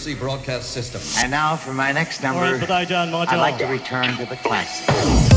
Broadcast system. And now for my next number, I'd like to return to the classics.